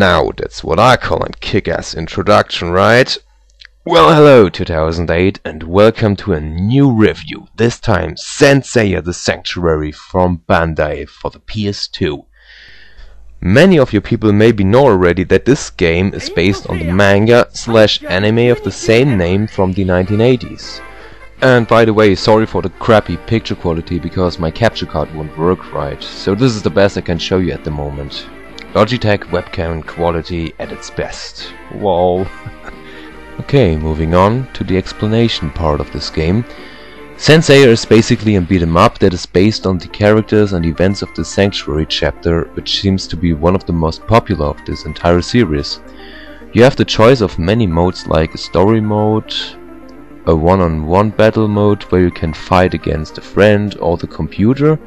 Now, that's what I call a kick-ass introduction, right? Well, hello 2008 and welcome to a new review, this time Saint Seiya the Sanctuary from Bandai for the PS2. Many of you people maybe know already that this game is based on the manga slash anime of the same name from the 1980s. And by the way, sorry for the crappy picture quality because my capture card won't work right, so this is the best I can show you at the moment. Logitech webcam quality at its best. Wow. okay, moving on to the explanation part of this game. Saint Seiya is basically a beat 'em up that is based on the characters and events of the Sanctuary chapter, which seems to be one of the most popular of this entire series. You have the choice of many modes like a story mode, a one-on-one battle mode where you can fight against a friend or the computer,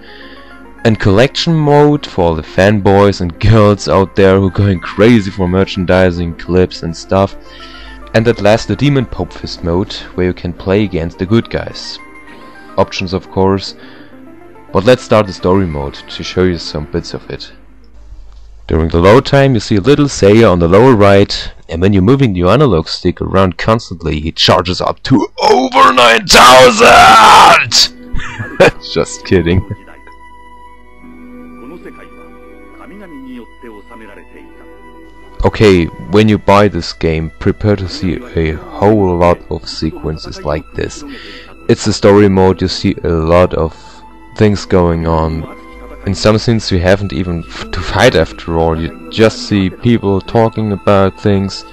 and collection mode for all the fanboys and girls out there who are going crazy for merchandising, clips and stuff. And at last the Demon Pope Fist mode, where you can play against the good guys. Options of course, but let's start the story mode to show you some bits of it. During the load time you see a little Seiya on the lower right, and when you're moving your analog stick around constantly he charges up to over 9000! Just kidding. Okay, when you buy this game, prepare to see a whole lot of sequences like this. It's a story mode, you see a lot of things going on. In some scenes you haven't even to fight after all, you just see people talking about things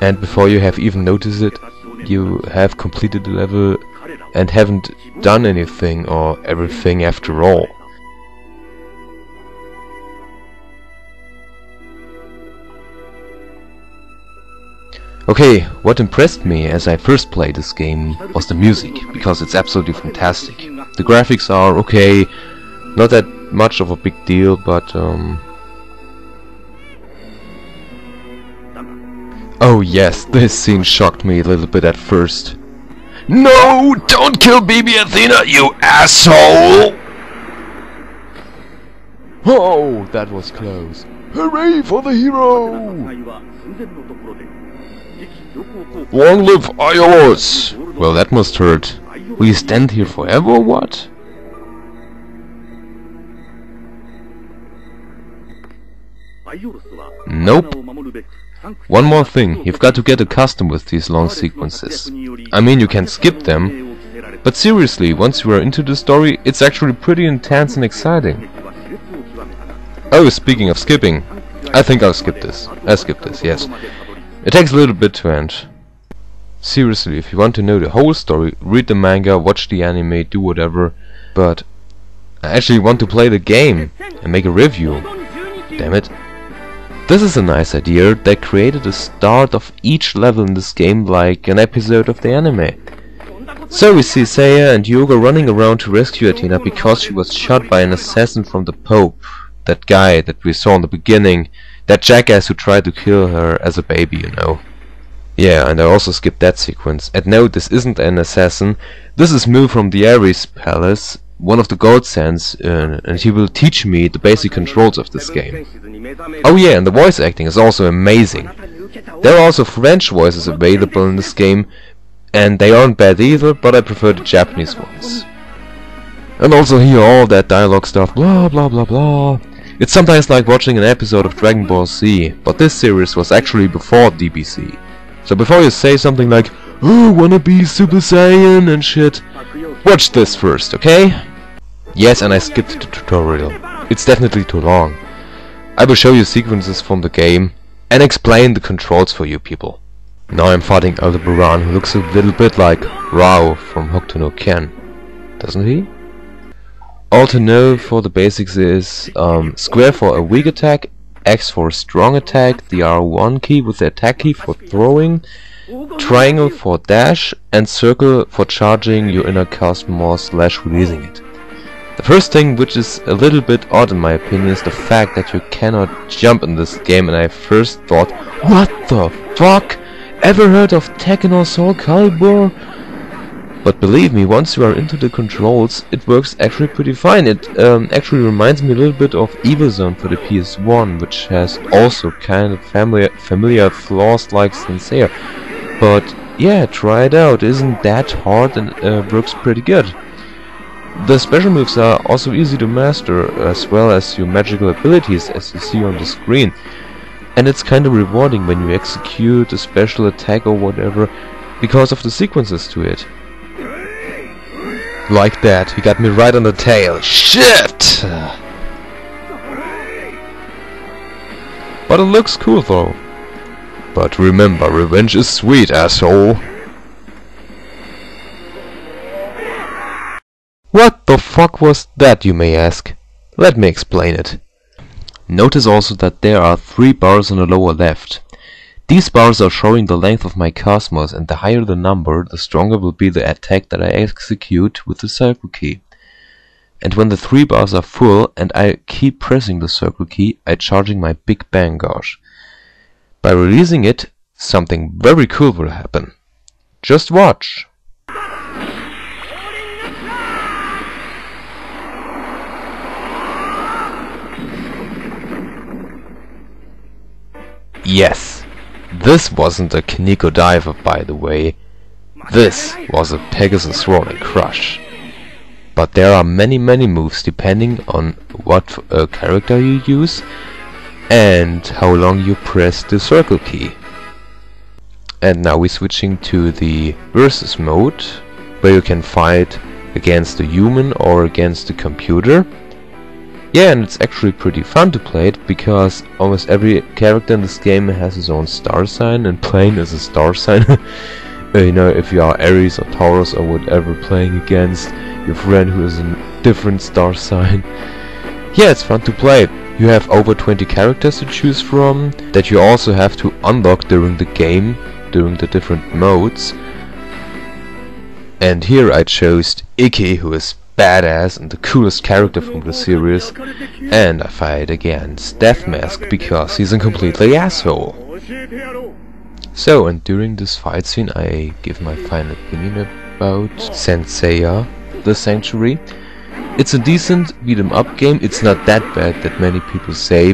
and before you have even noticed it, you have completed the level and haven't done anything or everything after all. Okay, what impressed me as I first played this game was the music, because it's absolutely fantastic. The graphics are okay, not that much of a big deal, but um... Oh yes, this scene shocked me a little bit at first. No! Don't kill Baby Athena, you asshole! Oh, that was close. Hooray for the hero! Long live Aiolos! Well, that must hurt. Will you stand here forever or what? Nope. One more thing, you've got to get accustomed with these long sequences. I mean, you can skip them, but seriously, once you are into the story, it's actually pretty intense and exciting. Oh, speaking of skipping, I think I'll skip this. I skip this, yes. It takes a little bit to end. Seriously, if you want to know the whole story, read the manga, watch the anime, do whatever, but I actually want to play the game and make a review. Damn it. This is a nice idea. They created the start of each level in this game like an episode of the anime. So we see Seiya and Hyoga running around to rescue Athena because she was shot by an assassin from the Pope. That guy that we saw in the beginning. That jackass who tried to kill her as a baby, you know. Yeah, and I also skipped that sequence. And no, this isn't an assassin. This is Mu from the Aries Palace, one of the Gold Saints, uh, and he will teach me the basic controls of this game. Oh yeah, and the voice acting is also amazing. There are also French voices available in this game, and they aren't bad either, but I prefer the Japanese ones. And also hear all that dialogue stuff, blah blah blah blah. It's sometimes like watching an episode of Dragon Ball Z, but this series was actually before DBZ. So before you say something like, oh, wanna be Super Saiyan and shit, watch this first, okay? Yes, and I skipped the tutorial. It's definitely too long. I will show you sequences from the game and explain the controls for you people. Now I'm fighting Aldebaran who looks a little bit like Raoh from Hokuto no Ken. Doesn't he? All to know for the basics is um, square for a weak attack, X for a strong attack, the R1 key with the attack key for throwing, triangle for dash, and circle for charging your inner Cosmos slash releasing it. The first thing which is a little bit odd in my opinion is the fact that you cannot jump in this game and I first thought, what the fuck? Ever heard of Tekken or Soul Calibur? But believe me, once you are into the controls, it works actually pretty fine. It um, actually reminds me a little bit of Evil Zone for the PS1, which has also kind of familiar, familiar flaws like Saint But yeah, try it out. Isn't that hard and uh, works pretty good. The special moves are also easy to master, as well as your magical abilities as you see on the screen. And it's kinda rewarding when you execute a special attack or whatever, because of the sequences to it. Like that, he got me right on the tail. Shit! But it looks cool though. But remember, revenge is sweet, asshole. What the fuck was that, you may ask? Let me explain it. Notice also that there are three bars on the lower left. These bars are showing the length of my Cosmos and the higher the number, the stronger will be the attack that I execute with the circle key. And when the three bars are full and I keep pressing the circle key, I charging my Big Bang Gauge. By releasing it, something very cool will happen. Just watch! Yes, this wasn't a Kineko diver, by the way. This was a Pegasus Rolling Crush. But there are many many moves depending on what uh, character you use and how long you press the circle key. And now we're switching to the versus mode, where you can fight against a human or against a computer. Yeah, and it's actually pretty fun to play it, because almost every character in this game has his own star sign, and playing as a star sign. you know, if you are Aries or Taurus or whatever, playing against your friend who is a different star sign. Yeah, it's fun to play. You have over 20 characters to choose from, that you also have to unlock during the game, during the different modes. And here I chose Ikki, who is badass and the coolest character from the series, and I fight against Death Mask because he's a completely asshole. So, and during this fight scene I give my final opinion about Saint Seiya, The Sanctuary. It's a decent beat 'em up game, it's not that bad that many people say.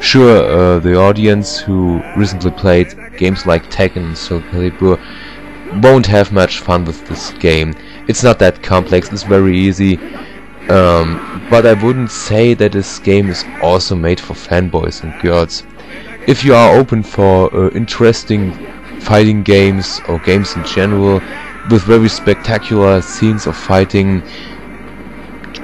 Sure, uh, the audience who recently played games like Tekken and Soul Calibur won't have much fun with this game. It's not that complex, it's very easy. Um, but I wouldn't say that this game is also made for fanboys and girls. If you are open for uh, interesting fighting games or games in general with very spectacular scenes of fighting,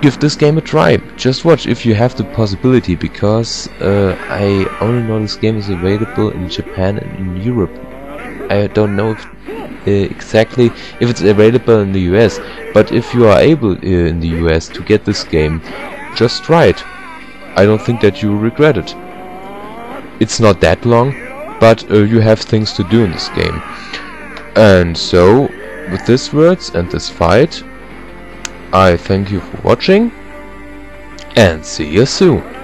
give this game a try. Just watch if you have the possibility because uh, I only know this game is available in Japan and in Europe. I don't know if exactly if it's available in the US. But if you are able uh, in the US to get this game, just try it. I don't think that you regret it. It's not that long, but uh, you have things to do in this game. And so, with these words and this fight, I thank you for watching, and see you soon.